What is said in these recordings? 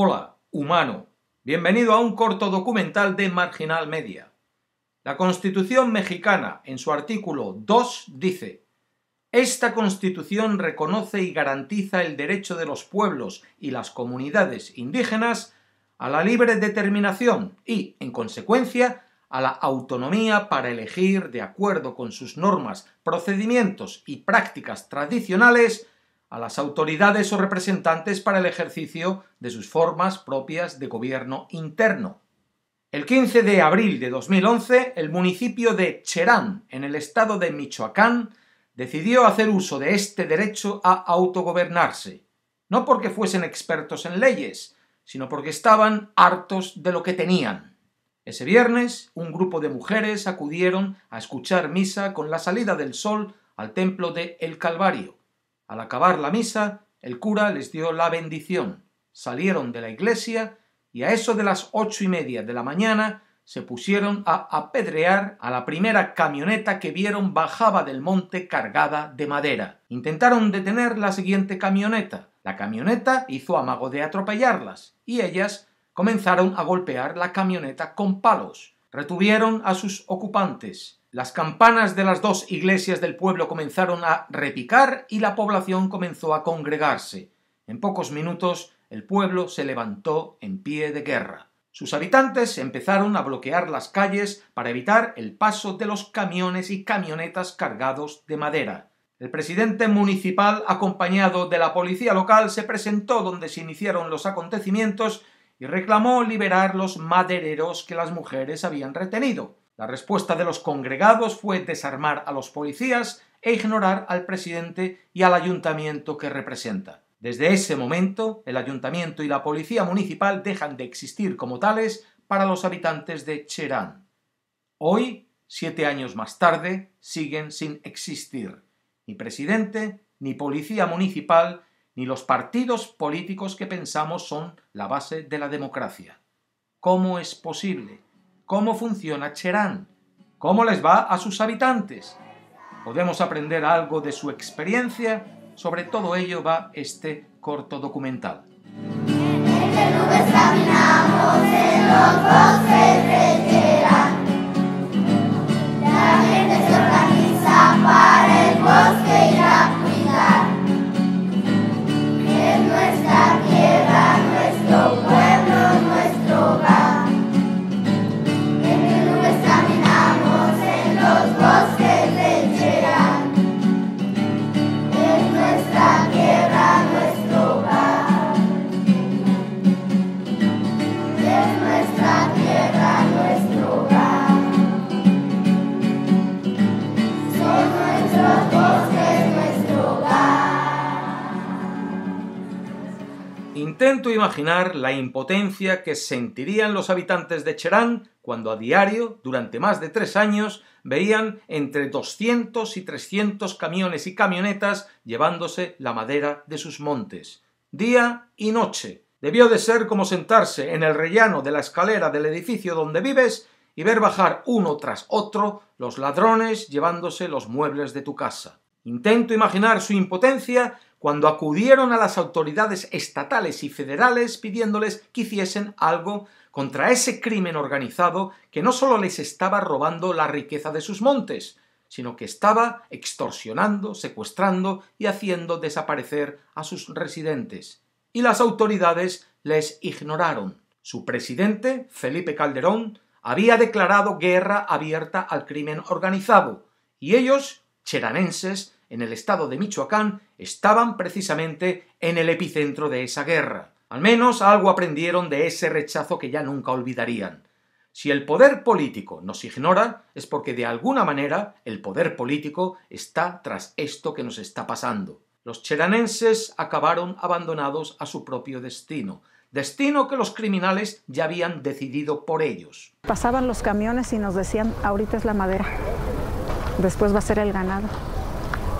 Hola, humano. Bienvenido a un corto documental de Marginal Media. La Constitución mexicana, en su artículo 2, dice Esta Constitución reconoce y garantiza el derecho de los pueblos y las comunidades indígenas a la libre determinación y, en consecuencia, a la autonomía para elegir, de acuerdo con sus normas, procedimientos y prácticas tradicionales, a las autoridades o representantes para el ejercicio de sus formas propias de gobierno interno. El 15 de abril de 2011, el municipio de Cherán, en el estado de Michoacán, decidió hacer uso de este derecho a autogobernarse, no porque fuesen expertos en leyes, sino porque estaban hartos de lo que tenían. Ese viernes, un grupo de mujeres acudieron a escuchar misa con la salida del sol al templo de El Calvario. Al acabar la misa, el cura les dio la bendición. Salieron de la iglesia y a eso de las ocho y media de la mañana se pusieron a apedrear a la primera camioneta que vieron bajaba del monte cargada de madera. Intentaron detener la siguiente camioneta. La camioneta hizo amago de atropellarlas y ellas comenzaron a golpear la camioneta con palos. Retuvieron a sus ocupantes. Las campanas de las dos iglesias del pueblo comenzaron a repicar y la población comenzó a congregarse. En pocos minutos el pueblo se levantó en pie de guerra. Sus habitantes empezaron a bloquear las calles para evitar el paso de los camiones y camionetas cargados de madera. El presidente municipal, acompañado de la policía local, se presentó donde se iniciaron los acontecimientos y reclamó liberar los madereros que las mujeres habían retenido. La respuesta de los congregados fue desarmar a los policías e ignorar al presidente y al ayuntamiento que representa. Desde ese momento, el ayuntamiento y la policía municipal dejan de existir como tales para los habitantes de Cherán. Hoy, siete años más tarde, siguen sin existir ni presidente, ni policía municipal, ni los partidos políticos que pensamos son la base de la democracia. ¿Cómo es posible? Cómo funciona Cherán, cómo les va a sus habitantes. Podemos aprender algo de su experiencia, sobre todo ello va este corto documental. Intento imaginar la impotencia que sentirían los habitantes de Cherán cuando a diario, durante más de tres años, veían entre 200 y 300 camiones y camionetas llevándose la madera de sus montes, día y noche. Debió de ser como sentarse en el rellano de la escalera del edificio donde vives y ver bajar uno tras otro los ladrones llevándose los muebles de tu casa. Intento imaginar su impotencia cuando acudieron a las autoridades estatales y federales pidiéndoles que hiciesen algo contra ese crimen organizado que no solo les estaba robando la riqueza de sus montes, sino que estaba extorsionando, secuestrando y haciendo desaparecer a sus residentes. Y las autoridades les ignoraron. Su presidente, Felipe Calderón, había declarado guerra abierta al crimen organizado, y ellos, cheranenses, en el estado de Michoacán estaban precisamente en el epicentro de esa guerra. Al menos algo aprendieron de ese rechazo que ya nunca olvidarían. Si el poder político nos ignora, es porque de alguna manera el poder político está tras esto que nos está pasando. Los cheranenses acabaron abandonados a su propio destino, destino que los criminales ya habían decidido por ellos. Pasaban los camiones y nos decían, ahorita es la madera, después va a ser el ganado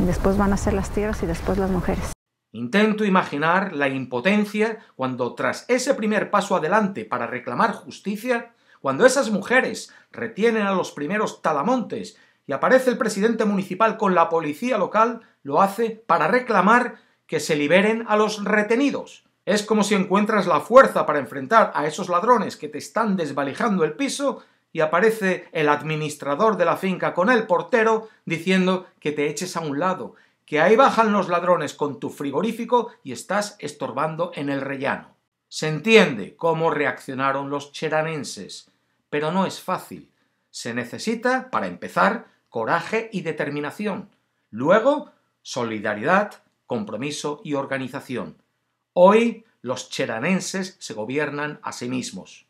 después van a ser las tierras y después las mujeres. Intento imaginar la impotencia cuando tras ese primer paso adelante para reclamar justicia, cuando esas mujeres retienen a los primeros talamontes y aparece el presidente municipal con la policía local, lo hace para reclamar que se liberen a los retenidos. Es como si encuentras la fuerza para enfrentar a esos ladrones que te están desvalijando el piso y aparece el administrador de la finca con el portero diciendo que te eches a un lado, que ahí bajan los ladrones con tu frigorífico y estás estorbando en el rellano. Se entiende cómo reaccionaron los cheranenses, pero no es fácil. Se necesita, para empezar, coraje y determinación. Luego, solidaridad, compromiso y organización. Hoy los cheranenses se gobiernan a sí mismos.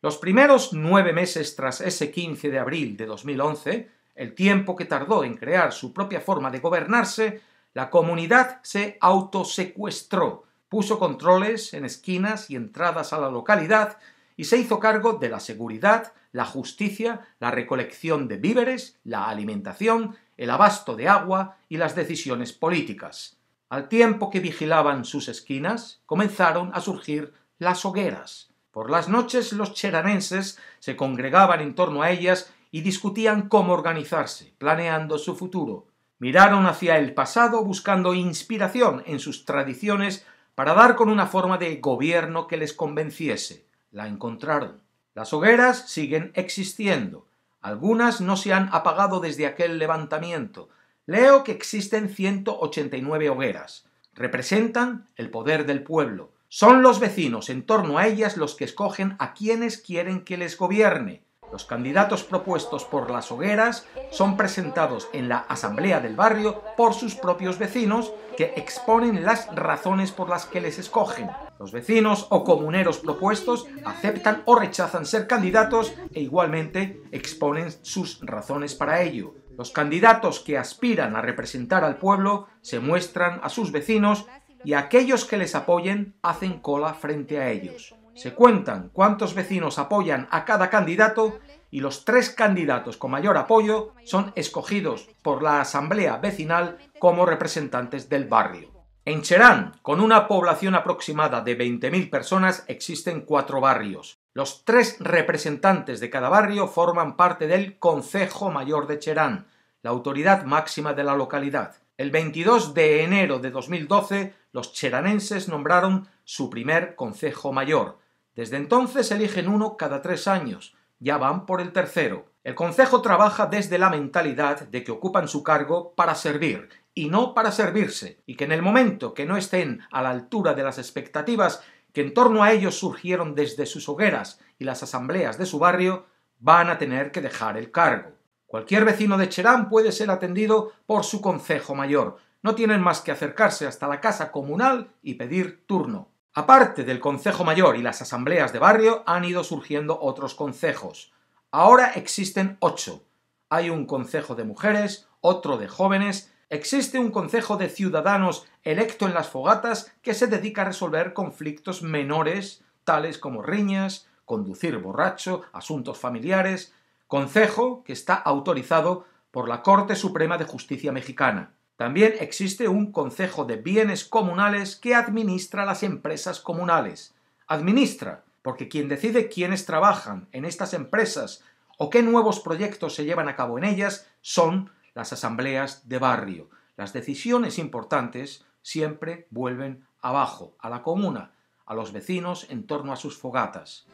Los primeros nueve meses tras ese 15 de abril de 2011, el tiempo que tardó en crear su propia forma de gobernarse, la comunidad se autosecuestró, puso controles en esquinas y entradas a la localidad y se hizo cargo de la seguridad, la justicia, la recolección de víveres, la alimentación, el abasto de agua y las decisiones políticas. Al tiempo que vigilaban sus esquinas, comenzaron a surgir las hogueras. Por las noches los cheranenses se congregaban en torno a ellas y discutían cómo organizarse, planeando su futuro. Miraron hacia el pasado buscando inspiración en sus tradiciones para dar con una forma de gobierno que les convenciese. La encontraron. Las hogueras siguen existiendo. Algunas no se han apagado desde aquel levantamiento. Leo que existen 189 hogueras. Representan el poder del pueblo. Son los vecinos en torno a ellas los que escogen a quienes quieren que les gobierne. Los candidatos propuestos por las hogueras son presentados en la asamblea del barrio por sus propios vecinos que exponen las razones por las que les escogen. Los vecinos o comuneros propuestos aceptan o rechazan ser candidatos e igualmente exponen sus razones para ello. Los candidatos que aspiran a representar al pueblo se muestran a sus vecinos y aquellos que les apoyen hacen cola frente a ellos. Se cuentan cuántos vecinos apoyan a cada candidato y los tres candidatos con mayor apoyo son escogidos por la asamblea vecinal como representantes del barrio. En Cherán, con una población aproximada de 20.000 personas, existen cuatro barrios. Los tres representantes de cada barrio forman parte del Concejo Mayor de Cherán, la autoridad máxima de la localidad. El 22 de enero de 2012, los cheranenses nombraron su primer concejo mayor. Desde entonces eligen uno cada tres años. Ya van por el tercero. El concejo trabaja desde la mentalidad de que ocupan su cargo para servir y no para servirse, y que en el momento que no estén a la altura de las expectativas que en torno a ellos surgieron desde sus hogueras y las asambleas de su barrio, van a tener que dejar el cargo. Cualquier vecino de Cherán puede ser atendido por su concejo mayor. No tienen más que acercarse hasta la casa comunal y pedir turno. Aparte del concejo mayor y las asambleas de barrio, han ido surgiendo otros concejos. Ahora existen ocho. Hay un concejo de mujeres, otro de jóvenes, existe un concejo de ciudadanos electo en las fogatas que se dedica a resolver conflictos menores, tales como riñas, conducir borracho, asuntos familiares, concejo que está autorizado por la Corte Suprema de Justicia mexicana. También existe un Consejo de Bienes Comunales que administra las empresas comunales. Administra, porque quien decide quiénes trabajan en estas empresas o qué nuevos proyectos se llevan a cabo en ellas son las asambleas de barrio. Las decisiones importantes siempre vuelven abajo, a la comuna, a los vecinos en torno a sus fogatas.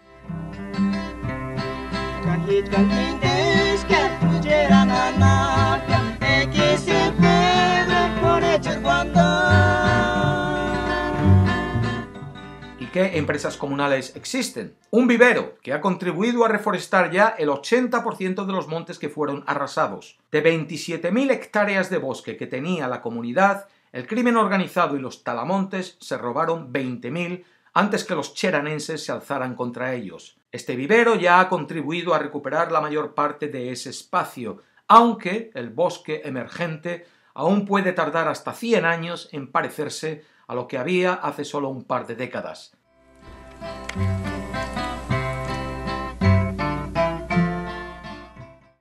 ¿Y qué empresas comunales existen? Un vivero, que ha contribuido a reforestar ya el 80% de los montes que fueron arrasados. De 27.000 hectáreas de bosque que tenía la comunidad, el crimen organizado y los talamontes se robaron 20.000 antes que los cheranenses se alzaran contra ellos. Este vivero ya ha contribuido a recuperar la mayor parte de ese espacio, aunque el bosque emergente aún puede tardar hasta 100 años en parecerse a lo que había hace solo un par de décadas.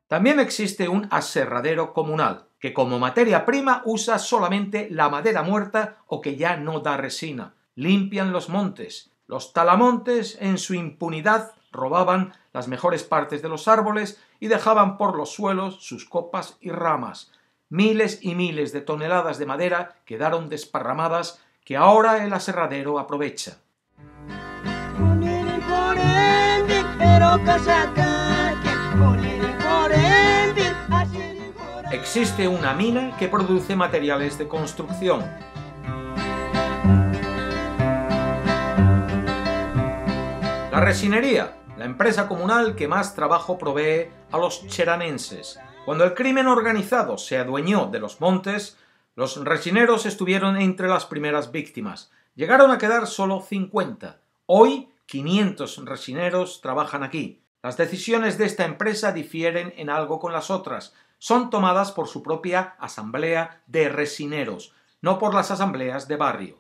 También existe un aserradero comunal, que como materia prima usa solamente la madera muerta o que ya no da resina limpian los montes. Los talamontes, en su impunidad, robaban las mejores partes de los árboles y dejaban por los suelos sus copas y ramas. Miles y miles de toneladas de madera quedaron desparramadas que ahora el aserradero aprovecha. Existe una mina que produce materiales de construcción. La resinería, la empresa comunal que más trabajo provee a los cheranenses. Cuando el crimen organizado se adueñó de los montes, los resineros estuvieron entre las primeras víctimas. Llegaron a quedar solo 50. Hoy, 500 resineros trabajan aquí. Las decisiones de esta empresa difieren en algo con las otras. Son tomadas por su propia asamblea de resineros, no por las asambleas de barrio.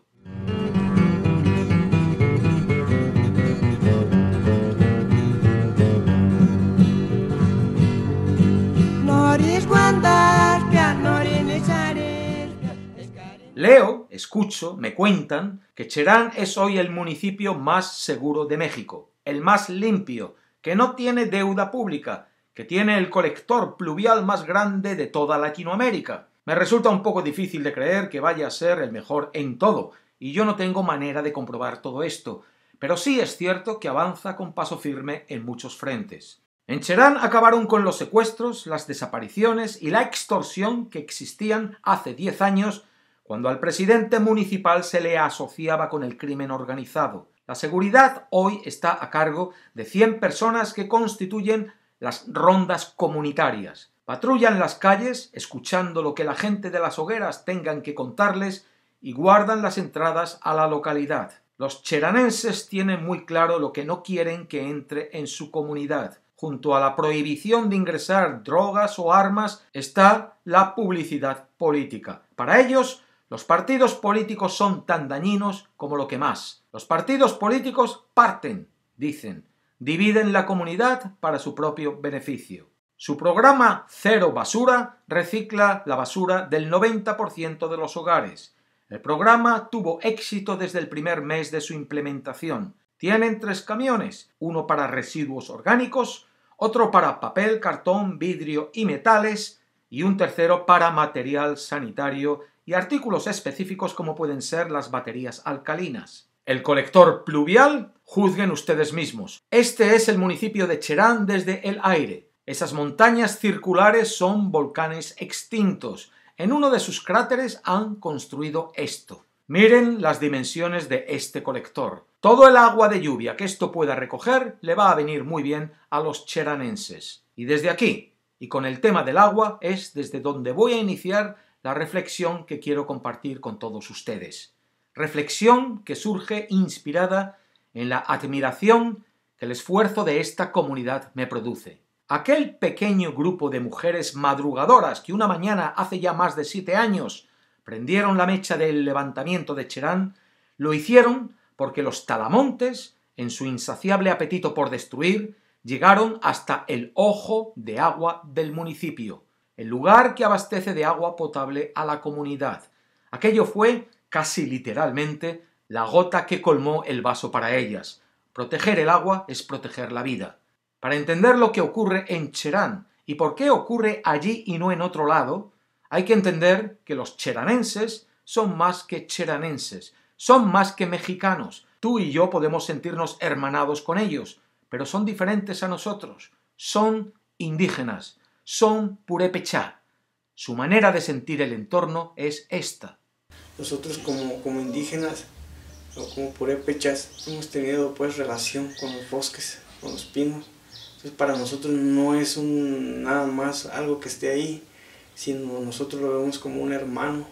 Leo, escucho, me cuentan que Cherán es hoy el municipio más seguro de México, el más limpio, que no tiene deuda pública, que tiene el colector pluvial más grande de toda Latinoamérica. Me resulta un poco difícil de creer que vaya a ser el mejor en todo, y yo no tengo manera de comprobar todo esto, pero sí es cierto que avanza con paso firme en muchos frentes. En Cherán acabaron con los secuestros, las desapariciones y la extorsión que existían hace diez años cuando al presidente municipal se le asociaba con el crimen organizado. La seguridad hoy está a cargo de 100 personas que constituyen las rondas comunitarias. Patrullan las calles, escuchando lo que la gente de las hogueras tengan que contarles y guardan las entradas a la localidad. Los cheranenses tienen muy claro lo que no quieren que entre en su comunidad. Junto a la prohibición de ingresar drogas o armas está la publicidad política. Para ellos, los partidos políticos son tan dañinos como lo que más. Los partidos políticos parten, dicen, dividen la comunidad para su propio beneficio. Su programa Cero Basura recicla la basura del 90% de los hogares. El programa tuvo éxito desde el primer mes de su implementación. Tienen tres camiones, uno para residuos orgánicos, otro para papel, cartón, vidrio y metales, y un tercero para material sanitario y artículos específicos como pueden ser las baterías alcalinas. El colector pluvial, juzguen ustedes mismos. Este es el municipio de Cherán desde el aire. Esas montañas circulares son volcanes extintos. En uno de sus cráteres han construido esto. Miren las dimensiones de este colector. Todo el agua de lluvia que esto pueda recoger le va a venir muy bien a los cheranenses. Y desde aquí, y con el tema del agua, es desde donde voy a iniciar la reflexión que quiero compartir con todos ustedes. Reflexión que surge inspirada en la admiración que el esfuerzo de esta comunidad me produce. Aquel pequeño grupo de mujeres madrugadoras que una mañana hace ya más de siete años prendieron la mecha del levantamiento de Cherán, lo hicieron porque los talamontes, en su insaciable apetito por destruir, llegaron hasta el ojo de agua del municipio, el lugar que abastece de agua potable a la comunidad. Aquello fue, casi literalmente, la gota que colmó el vaso para ellas. Proteger el agua es proteger la vida. Para entender lo que ocurre en Cherán y por qué ocurre allí y no en otro lado, hay que entender que los cheranenses son más que cheranenses, son más que mexicanos. Tú y yo podemos sentirnos hermanados con ellos, pero son diferentes a nosotros, son indígenas, son purépechá. Su manera de sentir el entorno es esta. Nosotros como, como indígenas o como purépechas hemos tenido pues relación con los bosques, con los pinos. Entonces para nosotros no es un, nada más algo que esté ahí, sino nosotros lo vemos como un hermano.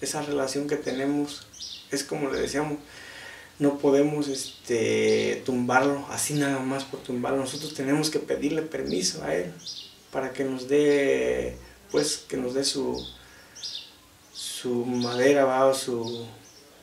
Esa relación que tenemos es como le decíamos, no podemos este, tumbarlo así nada más por tumbarlo. Nosotros tenemos que pedirle permiso a él para que nos dé, pues, que nos dé su, su madera, ¿va? o su,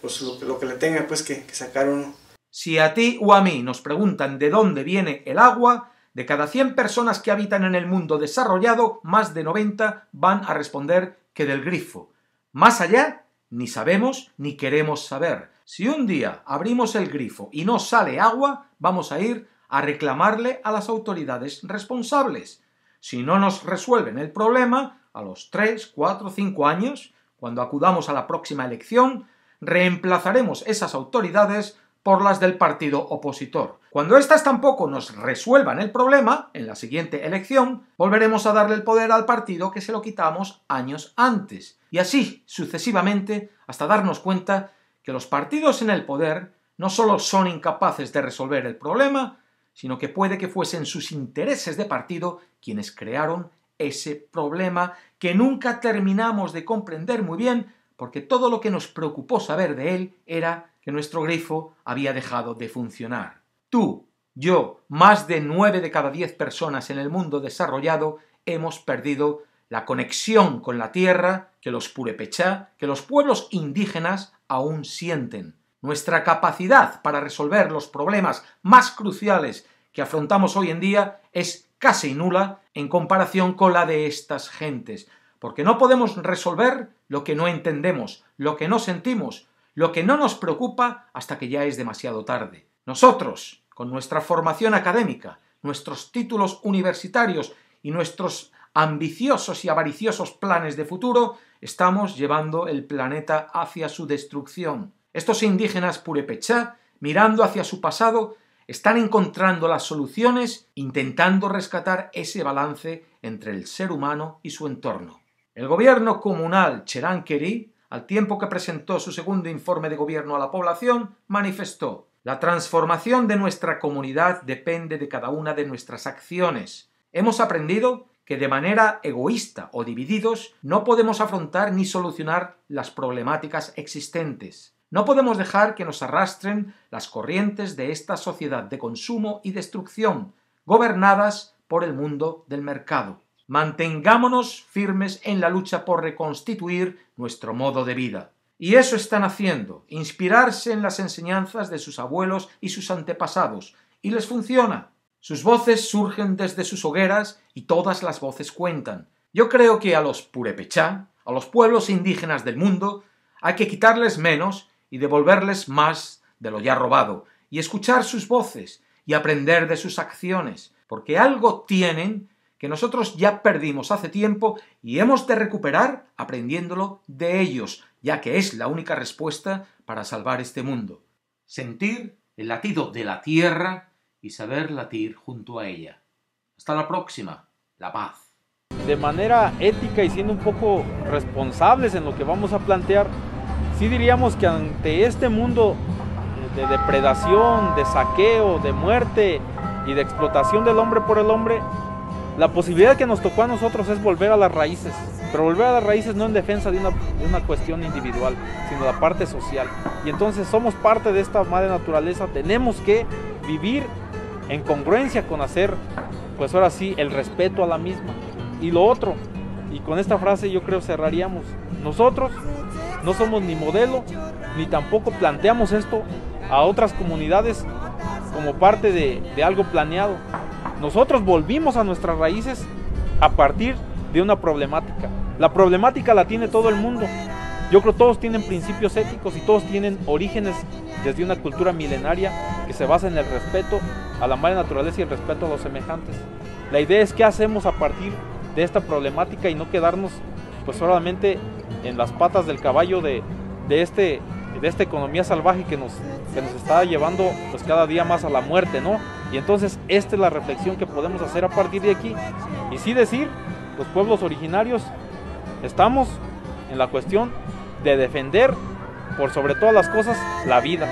o lo, que le tenga, pues, que, que sacar uno. Si a ti o a mí nos preguntan de dónde viene el agua, de cada 100 personas que habitan en el mundo desarrollado, más de 90 van a responder que del grifo. Más allá, ni sabemos ni queremos saber. Si un día abrimos el grifo y no sale agua, vamos a ir a reclamarle a las autoridades responsables. Si no nos resuelven el problema, a los 3, 4, 5 años, cuando acudamos a la próxima elección, reemplazaremos esas autoridades por las del partido opositor. Cuando éstas tampoco nos resuelvan el problema, en la siguiente elección, volveremos a darle el poder al partido que se lo quitamos años antes. Y así, sucesivamente, hasta darnos cuenta que los partidos en el poder no solo son incapaces de resolver el problema, sino que puede que fuesen sus intereses de partido quienes crearon ese problema que nunca terminamos de comprender muy bien, porque todo lo que nos preocupó saber de él era que nuestro grifo había dejado de funcionar. Tú, yo, más de nueve de cada diez personas en el mundo desarrollado hemos perdido la conexión con la tierra que los purepechá, que los pueblos indígenas aún sienten. Nuestra capacidad para resolver los problemas más cruciales que afrontamos hoy en día es casi nula en comparación con la de estas gentes, porque no podemos resolver lo que no entendemos, lo que no sentimos, lo que no nos preocupa hasta que ya es demasiado tarde. Nosotros, con nuestra formación académica, nuestros títulos universitarios y nuestros ambiciosos y avariciosos planes de futuro, estamos llevando el planeta hacia su destrucción. Estos indígenas purepechá, mirando hacia su pasado, están encontrando las soluciones intentando rescatar ese balance entre el ser humano y su entorno. El gobierno comunal Cheranqueri al tiempo que presentó su segundo informe de gobierno a la población, manifestó La transformación de nuestra comunidad depende de cada una de nuestras acciones. Hemos aprendido que de manera egoísta o divididos no podemos afrontar ni solucionar las problemáticas existentes. No podemos dejar que nos arrastren las corrientes de esta sociedad de consumo y destrucción, gobernadas por el mundo del mercado. Mantengámonos firmes en la lucha por reconstituir nuestro modo de vida. Y eso están haciendo, inspirarse en las enseñanzas de sus abuelos y sus antepasados, y les funciona. Sus voces surgen desde sus hogueras y todas las voces cuentan. Yo creo que a los purepechá, a los pueblos indígenas del mundo, hay que quitarles menos y devolverles más de lo ya robado, y escuchar sus voces y aprender de sus acciones, porque algo tienen que nosotros ya perdimos hace tiempo y hemos de recuperar aprendiéndolo de ellos, ya que es la única respuesta para salvar este mundo. Sentir el latido de la tierra y saber latir junto a ella. Hasta la próxima. La paz. De manera ética y siendo un poco responsables en lo que vamos a plantear, sí diríamos que ante este mundo de depredación, de saqueo, de muerte y de explotación del hombre por el hombre, la posibilidad que nos tocó a nosotros es volver a las raíces, pero volver a las raíces no en defensa de una, cuestión individual, sino la parte social. Y entonces somos parte de esta madre naturaleza, tenemos que vivir en congruencia con hacer, pues ahora sí, el respeto a la misma. Y lo otro, y con esta frase yo creo cerraríamos, nosotros no somos ni modelo, ni tampoco planteamos esto a otras comunidades como parte de, algo planeado. Nosotros volvimos a nuestras raíces a partir de una problemática. La problemática la tiene todo el mundo. Yo creo que todos tienen principios éticos y todos tienen orígenes desde una cultura milenaria que se basa en el respeto a la madre naturaleza y el respeto a los semejantes. La idea es qué hacemos a partir de esta problemática y no quedarnos pues solamente en las patas del caballo de, de este de esta economía salvaje que nos, que nos está llevando pues cada día más a la muerte, ¿no? Y entonces esta es la reflexión que podemos hacer a partir de aquí. Y sí decir, los pueblos originarios estamos en la cuestión de defender por sobre todas las cosas la vida.